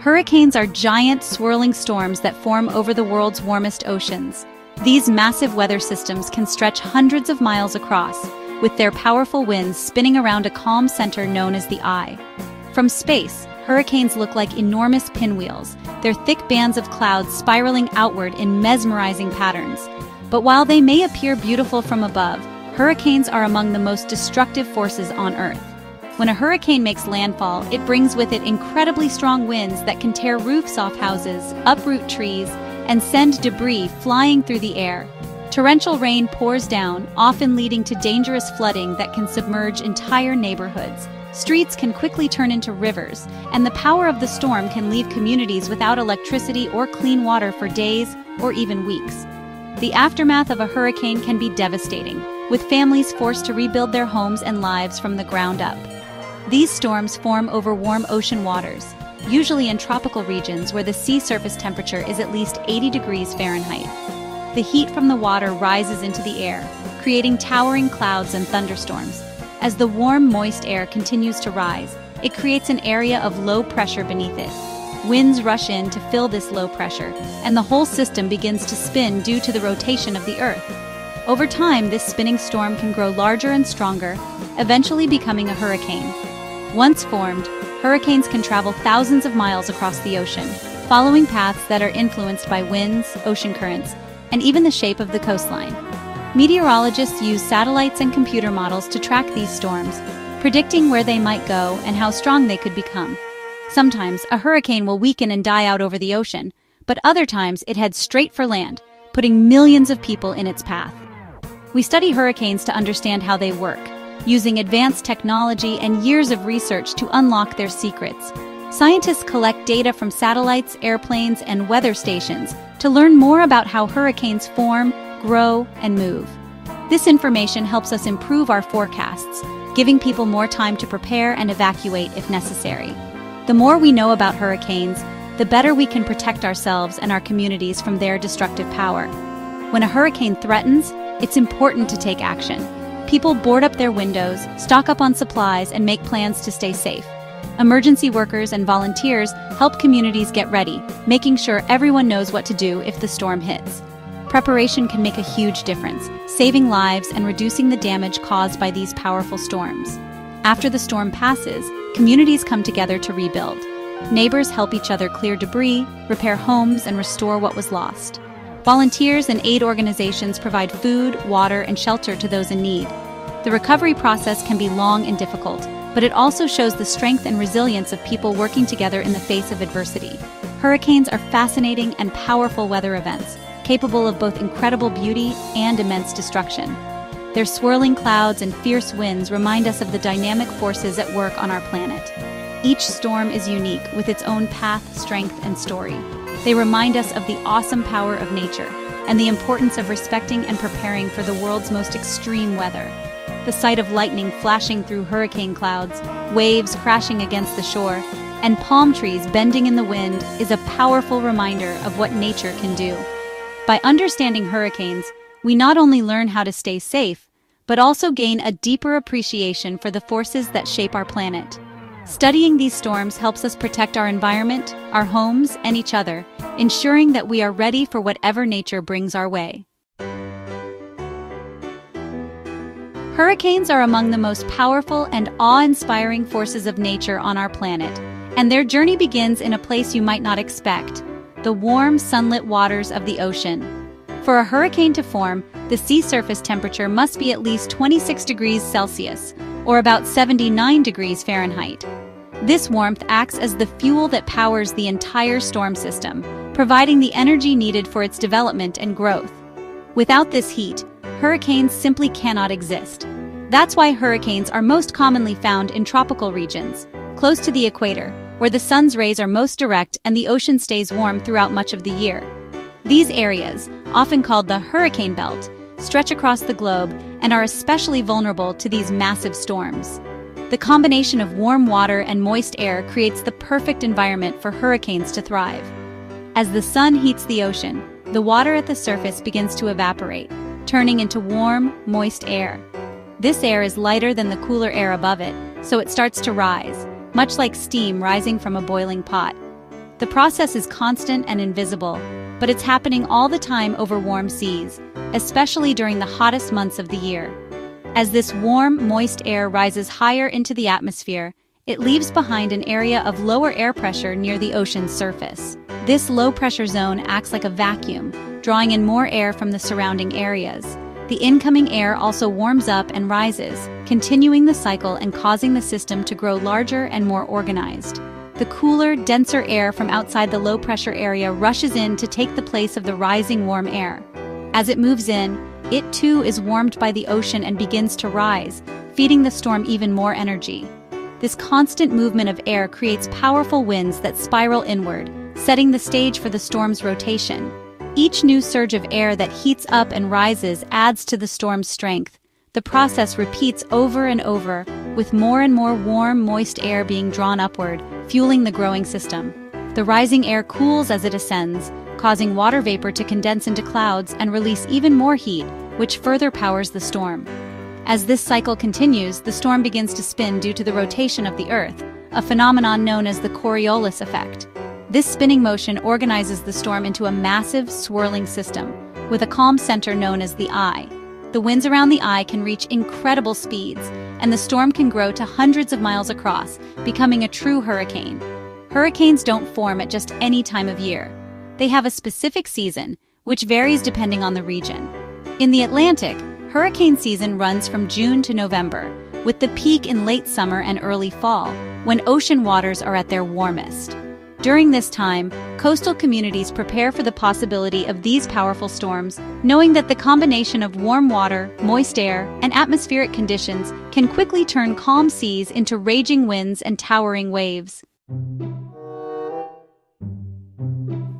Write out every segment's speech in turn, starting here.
Hurricanes are giant, swirling storms that form over the world's warmest oceans. These massive weather systems can stretch hundreds of miles across, with their powerful winds spinning around a calm center known as the eye. From space, hurricanes look like enormous pinwheels, their thick bands of clouds spiraling outward in mesmerizing patterns. But while they may appear beautiful from above, hurricanes are among the most destructive forces on Earth. When a hurricane makes landfall, it brings with it incredibly strong winds that can tear roofs off houses, uproot trees, and send debris flying through the air. Torrential rain pours down, often leading to dangerous flooding that can submerge entire neighborhoods. Streets can quickly turn into rivers, and the power of the storm can leave communities without electricity or clean water for days or even weeks. The aftermath of a hurricane can be devastating, with families forced to rebuild their homes and lives from the ground up. These storms form over warm ocean waters, usually in tropical regions where the sea surface temperature is at least 80 degrees Fahrenheit. The heat from the water rises into the air, creating towering clouds and thunderstorms. As the warm, moist air continues to rise, it creates an area of low pressure beneath it. Winds rush in to fill this low pressure, and the whole system begins to spin due to the rotation of the Earth. Over time, this spinning storm can grow larger and stronger, eventually becoming a hurricane. Once formed, hurricanes can travel thousands of miles across the ocean, following paths that are influenced by winds, ocean currents, and even the shape of the coastline. Meteorologists use satellites and computer models to track these storms, predicting where they might go and how strong they could become. Sometimes a hurricane will weaken and die out over the ocean, but other times it heads straight for land, putting millions of people in its path. We study hurricanes to understand how they work, using advanced technology and years of research to unlock their secrets. Scientists collect data from satellites, airplanes, and weather stations to learn more about how hurricanes form, grow, and move. This information helps us improve our forecasts, giving people more time to prepare and evacuate if necessary. The more we know about hurricanes, the better we can protect ourselves and our communities from their destructive power. When a hurricane threatens, it's important to take action. People board up their windows, stock up on supplies, and make plans to stay safe. Emergency workers and volunteers help communities get ready, making sure everyone knows what to do if the storm hits. Preparation can make a huge difference, saving lives and reducing the damage caused by these powerful storms. After the storm passes, communities come together to rebuild. Neighbors help each other clear debris, repair homes, and restore what was lost. Volunteers and aid organizations provide food, water, and shelter to those in need. The recovery process can be long and difficult, but it also shows the strength and resilience of people working together in the face of adversity. Hurricanes are fascinating and powerful weather events, capable of both incredible beauty and immense destruction. Their swirling clouds and fierce winds remind us of the dynamic forces at work on our planet. Each storm is unique with its own path, strength, and story. They remind us of the awesome power of nature and the importance of respecting and preparing for the world's most extreme weather. The sight of lightning flashing through hurricane clouds, waves crashing against the shore, and palm trees bending in the wind is a powerful reminder of what nature can do. By understanding hurricanes, we not only learn how to stay safe, but also gain a deeper appreciation for the forces that shape our planet. Studying these storms helps us protect our environment, our homes, and each other, ensuring that we are ready for whatever nature brings our way. Hurricanes are among the most powerful and awe-inspiring forces of nature on our planet, and their journey begins in a place you might not expect, the warm, sunlit waters of the ocean. For a hurricane to form, the sea surface temperature must be at least 26 degrees Celsius, or about 79 degrees Fahrenheit. This warmth acts as the fuel that powers the entire storm system, providing the energy needed for its development and growth. Without this heat, hurricanes simply cannot exist. That's why hurricanes are most commonly found in tropical regions, close to the equator, where the sun's rays are most direct and the ocean stays warm throughout much of the year. These areas, often called the hurricane belt, stretch across the globe and are especially vulnerable to these massive storms. The combination of warm water and moist air creates the perfect environment for hurricanes to thrive. As the sun heats the ocean, the water at the surface begins to evaporate, turning into warm, moist air. This air is lighter than the cooler air above it, so it starts to rise, much like steam rising from a boiling pot. The process is constant and invisible, but it's happening all the time over warm seas, especially during the hottest months of the year. As this warm, moist air rises higher into the atmosphere, it leaves behind an area of lower air pressure near the ocean's surface. This low-pressure zone acts like a vacuum, drawing in more air from the surrounding areas. The incoming air also warms up and rises, continuing the cycle and causing the system to grow larger and more organized. The cooler, denser air from outside the low-pressure area rushes in to take the place of the rising warm air. As it moves in, it too is warmed by the ocean and begins to rise, feeding the storm even more energy. This constant movement of air creates powerful winds that spiral inward, setting the stage for the storm's rotation. Each new surge of air that heats up and rises adds to the storm's strength. The process repeats over and over, with more and more warm, moist air being drawn upward, fueling the growing system. The rising air cools as it ascends, causing water vapor to condense into clouds and release even more heat, which further powers the storm. As this cycle continues, the storm begins to spin due to the rotation of the Earth, a phenomenon known as the Coriolis effect. This spinning motion organizes the storm into a massive, swirling system, with a calm center known as the eye. The winds around the eye can reach incredible speeds, and the storm can grow to hundreds of miles across, becoming a true hurricane. Hurricanes don't form at just any time of year. They have a specific season, which varies depending on the region. In the Atlantic, Hurricane season runs from June to November, with the peak in late summer and early fall, when ocean waters are at their warmest. During this time, coastal communities prepare for the possibility of these powerful storms, knowing that the combination of warm water, moist air, and atmospheric conditions can quickly turn calm seas into raging winds and towering waves.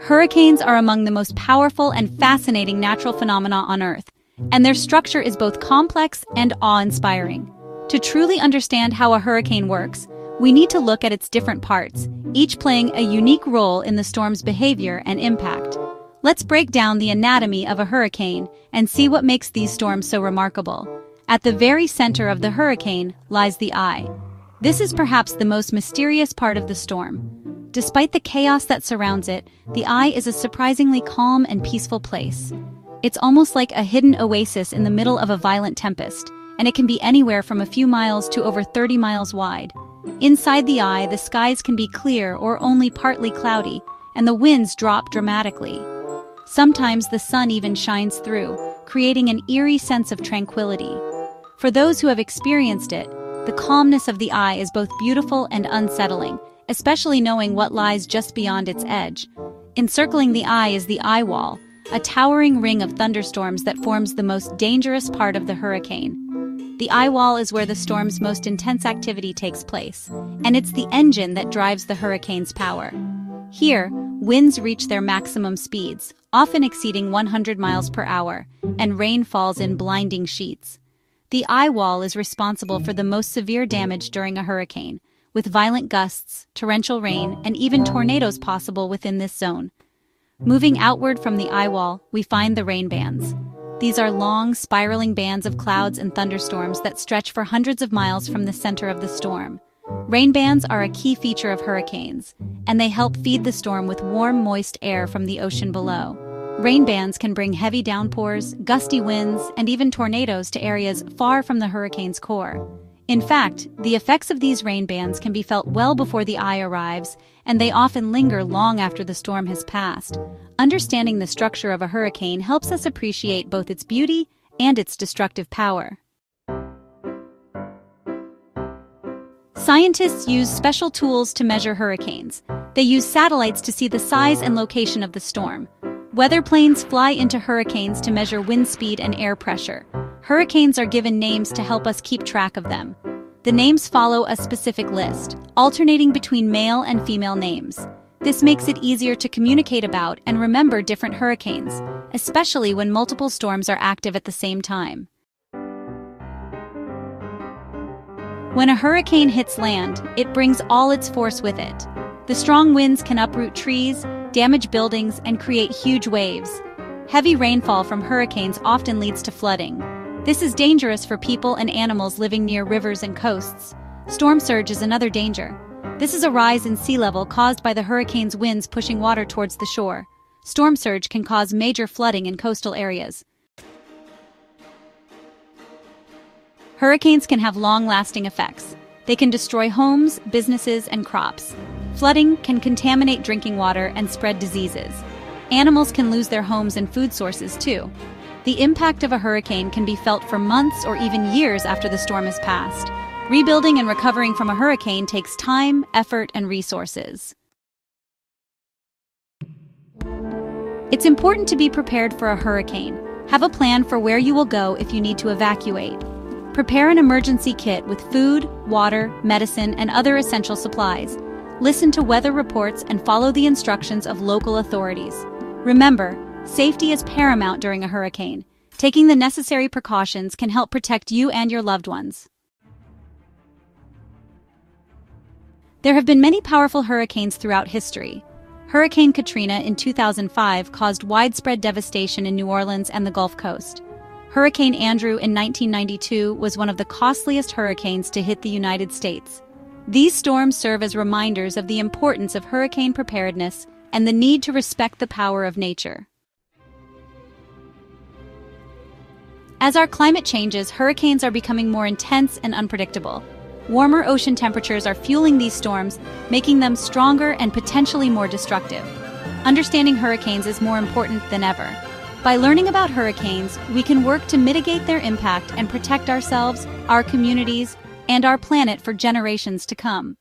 Hurricanes are among the most powerful and fascinating natural phenomena on Earth, and their structure is both complex and awe-inspiring. To truly understand how a hurricane works, we need to look at its different parts, each playing a unique role in the storm's behavior and impact. Let's break down the anatomy of a hurricane and see what makes these storms so remarkable. At the very center of the hurricane lies the eye. This is perhaps the most mysterious part of the storm. Despite the chaos that surrounds it, the eye is a surprisingly calm and peaceful place. It's almost like a hidden oasis in the middle of a violent tempest, and it can be anywhere from a few miles to over 30 miles wide. Inside the eye, the skies can be clear or only partly cloudy, and the winds drop dramatically. Sometimes the sun even shines through, creating an eerie sense of tranquility. For those who have experienced it, the calmness of the eye is both beautiful and unsettling, especially knowing what lies just beyond its edge. Encircling the eye is the eye wall, a towering ring of thunderstorms that forms the most dangerous part of the hurricane. The eye wall is where the storm's most intense activity takes place, and it's the engine that drives the hurricane's power. Here, winds reach their maximum speeds, often exceeding 100 miles per hour, and rain falls in blinding sheets. The eye wall is responsible for the most severe damage during a hurricane, with violent gusts, torrential rain, and even tornadoes possible within this zone. Moving outward from the eye wall, we find the rain bands. These are long, spiraling bands of clouds and thunderstorms that stretch for hundreds of miles from the center of the storm. Rain bands are a key feature of hurricanes, and they help feed the storm with warm, moist air from the ocean below. Rain bands can bring heavy downpours, gusty winds, and even tornadoes to areas far from the hurricane's core. In fact, the effects of these rain bands can be felt well before the eye arrives, and they often linger long after the storm has passed. Understanding the structure of a hurricane helps us appreciate both its beauty and its destructive power. Scientists use special tools to measure hurricanes. They use satellites to see the size and location of the storm. Weather planes fly into hurricanes to measure wind speed and air pressure. Hurricanes are given names to help us keep track of them. The names follow a specific list, alternating between male and female names. This makes it easier to communicate about and remember different hurricanes, especially when multiple storms are active at the same time. When a hurricane hits land, it brings all its force with it. The strong winds can uproot trees, damage buildings, and create huge waves. Heavy rainfall from hurricanes often leads to flooding, this is dangerous for people and animals living near rivers and coasts. Storm surge is another danger. This is a rise in sea level caused by the hurricane's winds pushing water towards the shore. Storm surge can cause major flooding in coastal areas. Hurricanes can have long-lasting effects. They can destroy homes, businesses, and crops. Flooding can contaminate drinking water and spread diseases. Animals can lose their homes and food sources, too. The impact of a hurricane can be felt for months or even years after the storm has passed. Rebuilding and recovering from a hurricane takes time, effort, and resources. It's important to be prepared for a hurricane. Have a plan for where you will go if you need to evacuate. Prepare an emergency kit with food, water, medicine, and other essential supplies. Listen to weather reports and follow the instructions of local authorities. Remember, safety is paramount during a hurricane. Taking the necessary precautions can help protect you and your loved ones. There have been many powerful hurricanes throughout history. Hurricane Katrina in 2005 caused widespread devastation in New Orleans and the Gulf Coast. Hurricane Andrew in 1992 was one of the costliest hurricanes to hit the United States. These storms serve as reminders of the importance of hurricane preparedness and the need to respect the power of nature. As our climate changes, hurricanes are becoming more intense and unpredictable. Warmer ocean temperatures are fueling these storms, making them stronger and potentially more destructive. Understanding hurricanes is more important than ever. By learning about hurricanes, we can work to mitigate their impact and protect ourselves, our communities, and our planet for generations to come.